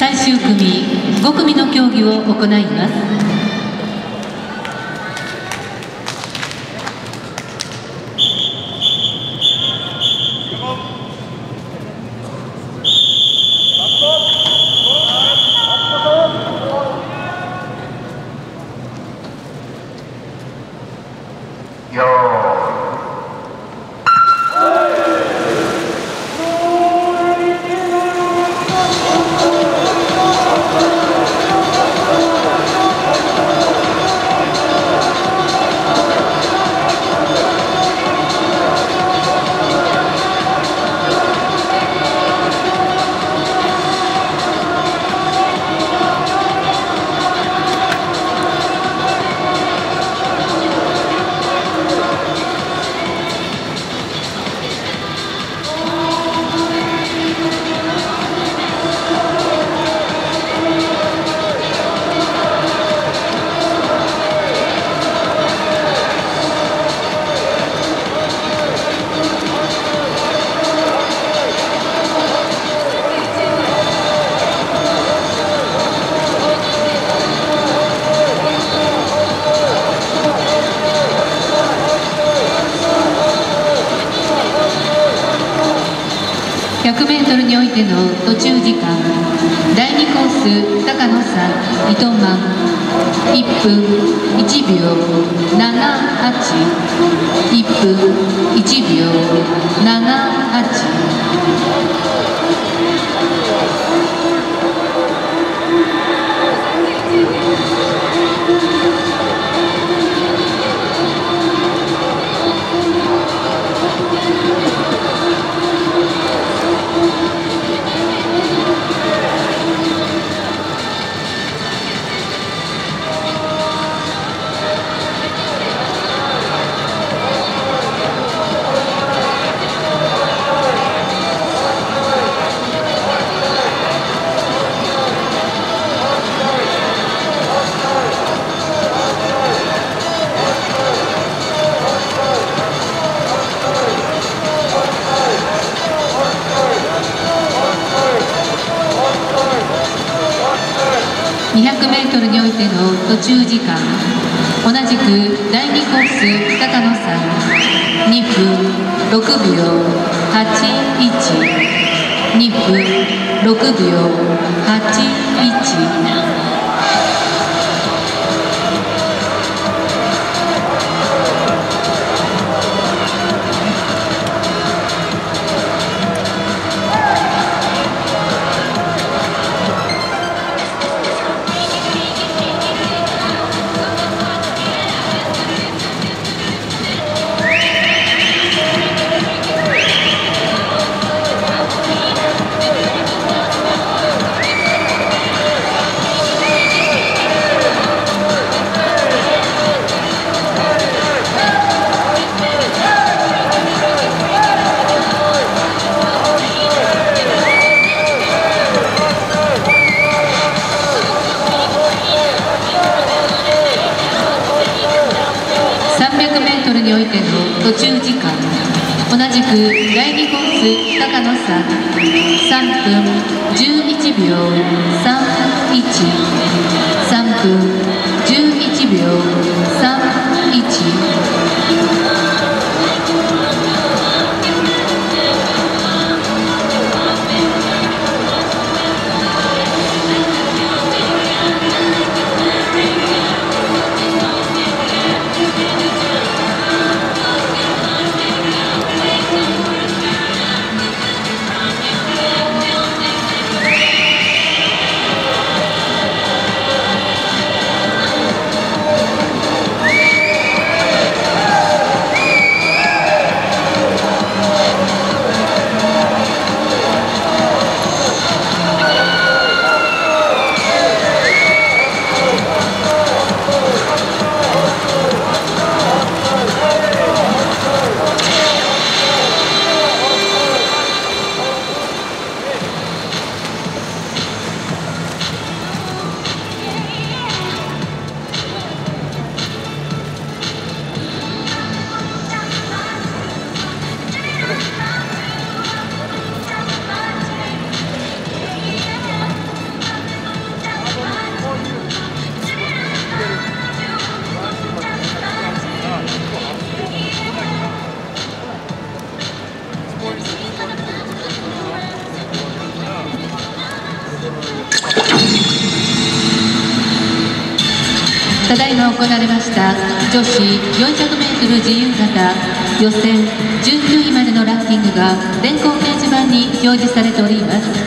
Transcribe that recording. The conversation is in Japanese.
最終組5組の競技を行います。よー。100m においての途中時間第2コース高野さん糸満1分1秒78 1分1秒78トルにおいての途中時間同じく第2コース高野さん2分6秒812分6秒81においての途中時間同じく第2コース高野さん3分11秒313分11秒ただいま行われました。女子 400m 自由形。予選19位までのランキングが電光掲示板に表示されております。